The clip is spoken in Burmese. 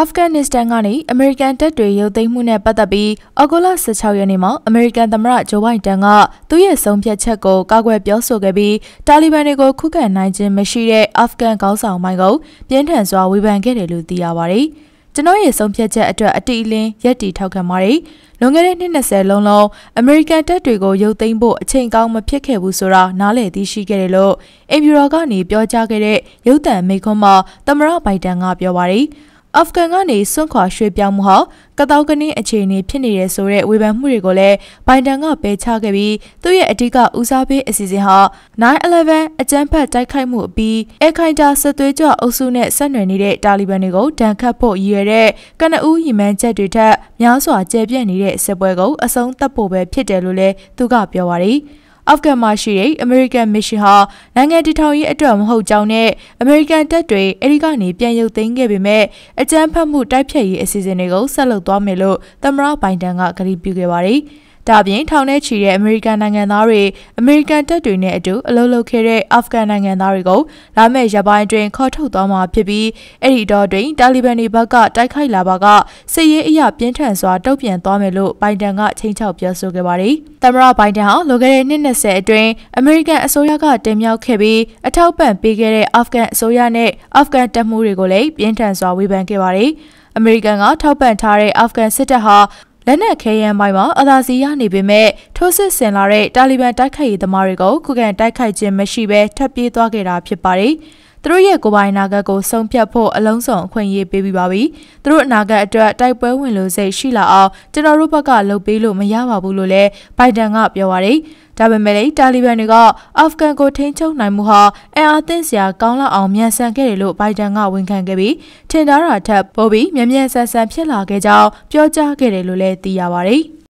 အာဖဂန်နစ္စတန်ကနေအမေရိကန်တပ်တွေရုပ်သိမ်းမှုနဲ့ပတ်သက်ပြီးအောက်တိုဘာ16ရက်နေ့မှာအမေရိကန်သမ္မတဂျိုဘိုင်ဒန်ကသူ့ရဲ့ဆုံးဖြတ်ချက်ကိုကာကွယ်ပြောဆိုခဲ့ပြီးတာလီဘန်တွေကိုခုခံနိုင်ခြင်းမရှိတဲ့အာဖဂန်ခေါင်းဆောင်ပိုင်းကိုပြင်းထန်စွာဝေဖန်ခဲ့တယ်လို့သိရပါတယ်။ကျွန်တော်ရဲ့ဆုံးဖြတ်ချက်အတွက်အတိအလင်းရက်တီထောက်ခံပါတယ်။လွန်ခဲ့တဲ့နှစ်20လုံးလုံးအမေရိကန်တပ်တွေကိုရုပ်သိမ်းဖို့အချိန်ကောင်းမဖြစ်ခဲ့ဘူးဆိုတာနားလည်သိရှိခဲ့တယ်လို့အင်ဖြူတော်ကနေပြောကြားခဲ့တဲ့ရုပ်သံမိန့်ခွန်းမှာသမ္မတဘိုင်ဒန်ကပြောပါတယ်။ အာဖဂန်ကနေစွန့်ခွာရွှေ့ပြောင်းမှုဟာကတောက်ကနင်းအခြေအနေဖြစ်နေရဆိုတဲ့ဝေဖန်မှုတွေကိုလည်းဘိုင်ဒန်ကပယ်ချခဲ့ပြီးသူ့ရဲ့အဓိကဦးစားပေးအစီအစဉ်ဟာ9/11အကြမ်းဖက်တိုက်ခိုက်မှုအပြီးအခိုင်တာစစ်သွေးကြွအုပ်စုနဲ့ဆက်နွယ်နေတဲ့တာလီဘန်တွေကိုတန်ခတ်ဖို့ရည်ရွယ်တဲ့ကနအူးရီမန်းချက်တွေထက်များစွာကျယ်ပြန့်နေတဲ့စစ်ပွဲကိုအဆုံးသတ်ဖို့ပဲဖြစ်တယ်လို့လည်းသူကပြောပါတယ်။ အာဖဂန်မှာရှိတဲ့အမေရိကန်မစ်ရှင်ဟာနိုင်ငံတည်ထောင်ရေးအတွက်မဟုတ်ကြောင်းနဲ့အမေရိကန်တပ်တွေအဲဒီကနေပြန်ရုပ်သိမ်းခဲ့ပေမဲ့အကြမ်းဖက်မှုတိုက်ဖျက်ရေးအစီအစဉ်တွေကိုဆက်လုပ်သွားမယ်လို့သမ္မတဘိုင်ဒန်ကကြေညာပြုခဲ့ပါတယ်။ ဒါပြင်ထောင်ထဲချီတဲ့အမေရိကန်နိုင်ငံသားတွေအမေရိကန်တပ်တွေနဲ့အတူအလုပ်လုပ်ခဲ့တဲ့အာဖဂန်နိုင်ငံသားတွေကိုလာမယ့်ရက်ပိုင်းတွင်ခေါ်ထုတ်သွားမှာဖြစ်ပြီးအဲ့ဒီတော့တွင်တာလီဘန်တွေဘက်ကတိုက်ခိုက်လာပါကစစ်ရေးအရာပြင်းထန်စွာတုံ့ပြန်သွားမယ်လို့ဘိုင်ဒန်ကချိန်ချောက်ပြောဆိုခဲ့ပါတယ်။သမ္မတဘိုင်ဒန်ဟာလွန်ခဲ့တဲ့နှစ်20အတွင်းအမေရိကန်အစိုးရကတင်မြှောက်ခဲ့ပြီးအထောက်ပံ့ပေးခဲ့တဲ့အာဖဂန်အစိုးရနဲ့အာဖဂန်တပ်မှုတွေကိုလည်းပြင်းထန်စွာဝေဖန်ခဲ့ပါတယ်။အမေရိကန်ကထောက်ပံ့ထားတဲ့အာဖဂန်စစ်တပ်ဟာ လက်နက်ခဲယမ်းပိုင်းမှာအသာစီးရနေပေမဲ့ထိုးစစ်ဆင်လာတဲ့တာလီဘန်တိုက်ခိုက်ရေးသမားတွေကိုခုခံတိုက်ခိုက်ခြင်းမရှိဘဲထပ်ပြေးသွားခဲ့တာဖြစ်ပါတယ်။ သူတို့ရဲ့ကိုပိုင်နာဂတ်ကိုဆုံးဖြတ်ဖို့အလုံးစုံအခွင့်အရေးပေးပြီးပါပြီ။သူတို့အနာဂတ်အတွက်တိုက်ပွဲဝင်လို့စိတ်ရှိလာအောင်ကျွန်တော်တို့ဘက်ကလုပ်ပေးလို့မရပါဘူးလို့လည်းဘိုင်ဒန်ကပြောပါတယ်။ဒါပေမဲ့လည်းတာလီဘန်တွေကအာဖဂန်ကိုထိန်းချုပ်နိုင်မှုဟာအင်အားသင့်စရာကောင်းလောက်အောင်မြန်ဆန်ခဲ့တယ်လို့ဘိုင်ဒန်ကဝန်ခံခဲ့ပြီးထင်ထားတာထက်ပိုပြီးမြန်မြန်ဆန်ဆန်ဖြစ်လာခဲ့ကြောင်းပြောကြားခဲ့တယ်လို့လည်းသိရပါတယ်။